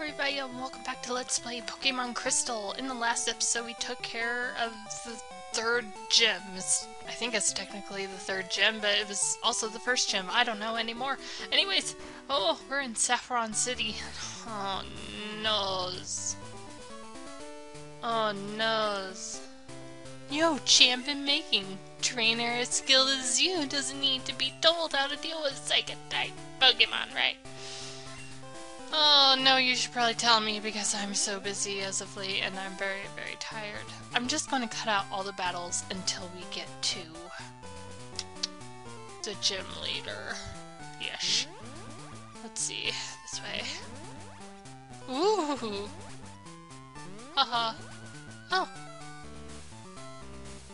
everybody and welcome back to Let's Play Pokemon Crystal. In the last episode we took care of the third gym. It's, I think it's technically the third gem, but it was also the first gem. I don't know anymore. Anyways, oh, we're in Saffron City. Oh, noes. Oh, noes. Yo, champ in making. Trainer as skilled as you doesn't need to be told how to deal with psychic-type Pokemon, right? Oh, no, you should probably tell me because I'm so busy as of late and I'm very, very tired. I'm just going to cut out all the battles until we get to the gym leader. Yes. Let's see. This way. Ooh! Haha. Oh.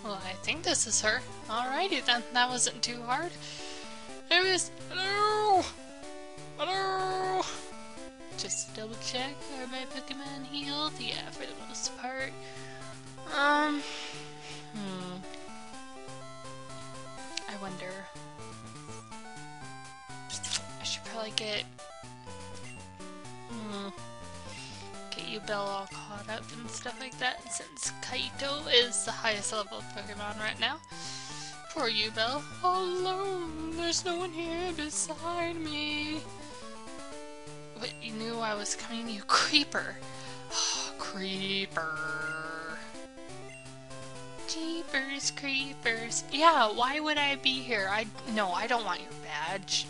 Well, I think this is her. Alrighty then, that wasn't too hard. It was... Hello! Hello! Just double check, are my Pokemon healed? Yeah, for the most part. Um, hmm. I wonder. I should probably get, hmm, get you Bell all caught up and stuff like that, since Kaito is the highest level Pokemon right now. Poor you, Bell. All alone, there's no one here beside me. But you knew I was coming, you creeper. Oh, creeper. Jeepers creepers. Yeah, why would I be here? I no, I don't want your badge.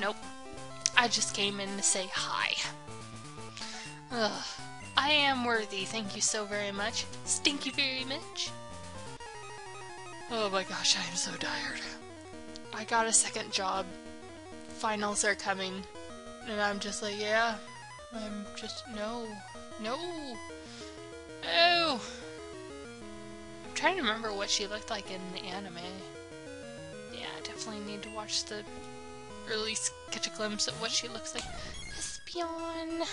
Nope. I just came in to say hi. Ugh. I am worthy, thank you so very much. Stinky very much. Oh my gosh, I am so tired. I got a second job. Finals are coming. And I'm just like, yeah, I'm just, no, no, oh. I'm trying to remember what she looked like in the anime. Yeah, I definitely need to watch the, or at least catch a glimpse of what she looks like. Espeon!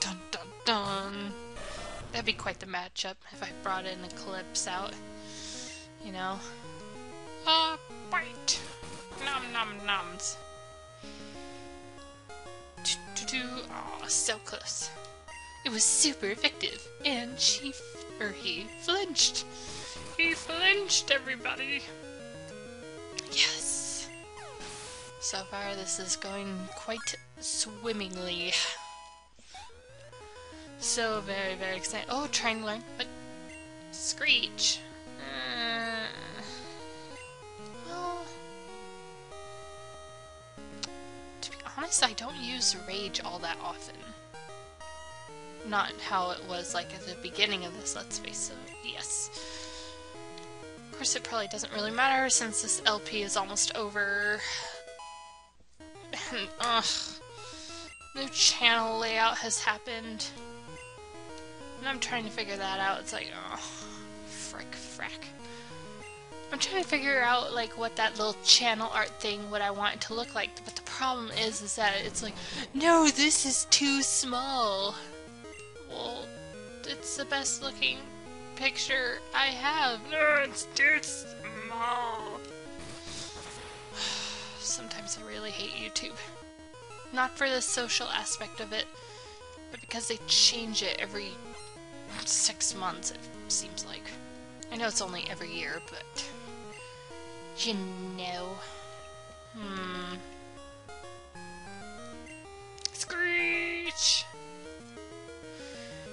Dun dun dun! That'd be quite the matchup if I brought an Eclipse out. You know? Uh, bite! Nom nom noms oh, so close. It was super effective, and she or he flinched. He flinched, everybody. Yes. So far, this is going quite swimmingly. So very, very excited. Oh, trying to learn. But Screech. I don't use Rage all that often. Not how it was like at the beginning of this Let's Face so yes. Of course, it probably doesn't really matter since this LP is almost over. And, ugh. New channel layout has happened. And I'm trying to figure that out. It's like, oh, frick, frack. I'm trying to figure out like what that little channel art thing, what I want it to look like, but the problem is is that it's like, no, this is too small. Well, it's the best looking picture I have. No, it's too small. Sometimes I really hate YouTube. Not for the social aspect of it, but because they change it every six months, it seems like. I know it's only every year, but... You know. Hmm.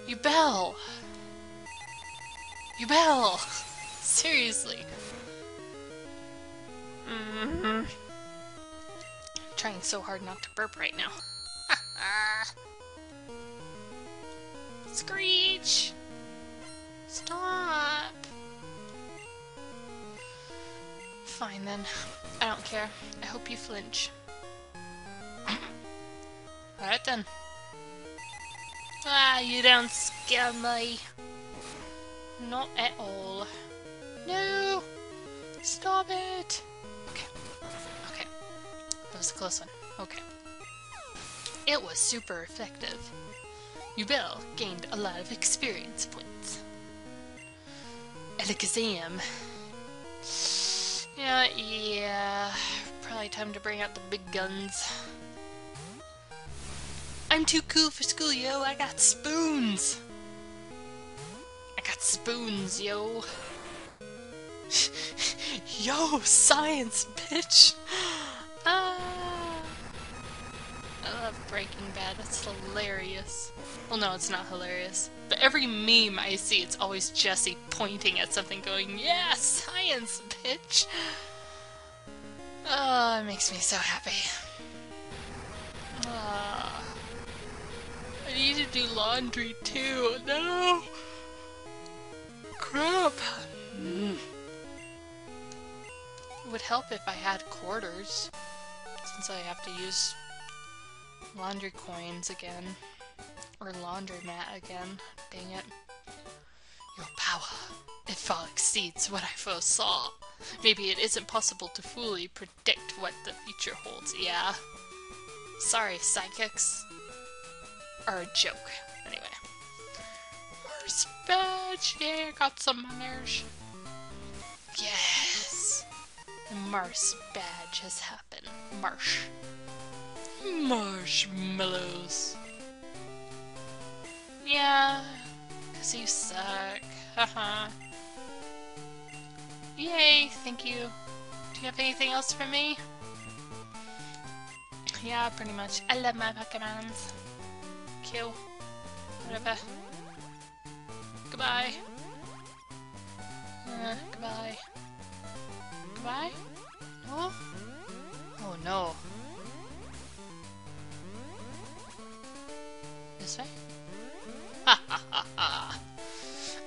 You bell! You bell! Seriously. Mm hmm Trying so hard not to burp right now. Screech! Stop! Fine then. I don't care. I hope you flinch. Alright then. Ah, you don't scare me. Not at all. No! Stop it! Okay. Okay. That was a close one. Okay. It was super effective. Yubel gained a lot of experience points. Alakazam yeah, yeah. Probably time to bring out the big guns. I'm too cool for school, yo. I got spoons. I got spoons, yo. yo, science, bitch. Ah. I love Breaking Bad. It's hilarious. Well, no, it's not hilarious. But every meme I see, it's always Jesse pointing at something going, Yeah, science, bitch! Oh, it makes me so happy. To do laundry too. No! Crap! Mm. It would help if I had quarters, since I have to use laundry coins again. Or laundromat again. Dang it. Your power. It far exceeds what I foresaw. Maybe it isn't possible to fully predict what the future holds, yeah? Sorry, psychics. Are a joke. Anyway. Marsh badge! Yeah, I got some manners. Yes! The Marsh badge has happened. Marsh. Marshmallows. Yeah, because you suck. Haha. Yay, thank you. Do you have anything else for me? Yeah, pretty much. I love my Pokemons. Kill. Whatever. Goodbye. Uh, goodbye. Goodbye? Oh? Oh no. This way? Ha ha ha ha!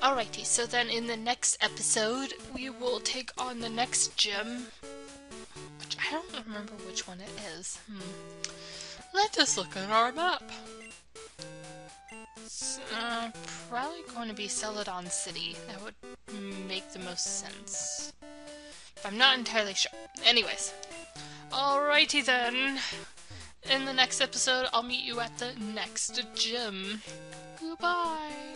Alrighty, so then in the next episode, we will take on the next gym. Which I don't remember which one it is. Hmm. Let us look at our map. Uh, probably going to be Celadon City. That would make the most sense. I'm not entirely sure. Anyways. Alrighty then. In the next episode, I'll meet you at the next gym. Goodbye.